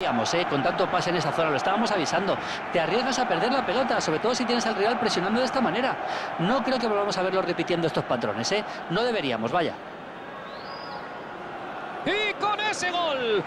Eh, con tanto pase en esa zona, lo estábamos avisando. Te arriesgas a perder la pelota, sobre todo si tienes al rival presionando de esta manera. No creo que volvamos a verlo repitiendo estos patrones, ¿eh? No deberíamos, vaya. Y con ese gol